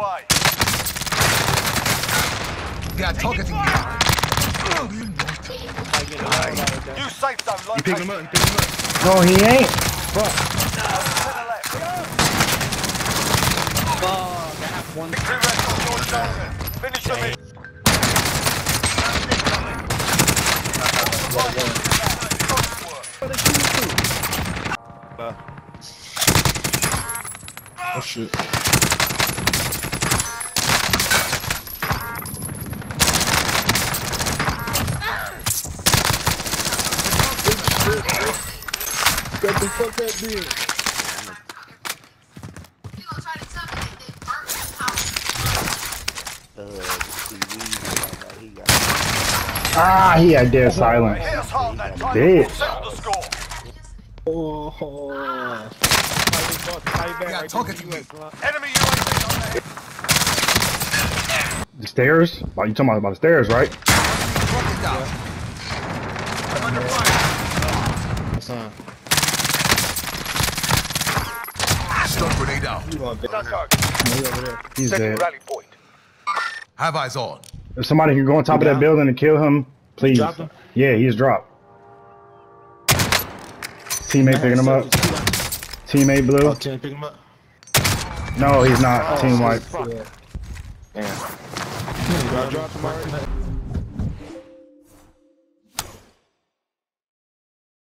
away. Yeah, targeting me. New safe zone You picking located. him up, you picking him up. No, he ain't. To the left. Fuck, I have one. Victory rest on your shoulders. Finish the mission. Oh shit. What the fuck that did? People try to tell me that they burnt the house. Ah, he had dead silence. Hit us hard that time. Dead. We'll settle the score. Oh. Yeah, targeting me. Enemy UAV on. The stairs? Oh, you talking about, about the stairs, right? Rocket down. I'm under fire. Son. Stun grenade out. You on No that? target. He over. He's dead. rally point. Have eyes on. If somebody can go on top of that building and kill him, please. him? Yeah, he's dropped. Teammate picking him up. Teammate Oh, blue. can you pick him up? No, he's not. Oh, Team white. Damn. Drop him already.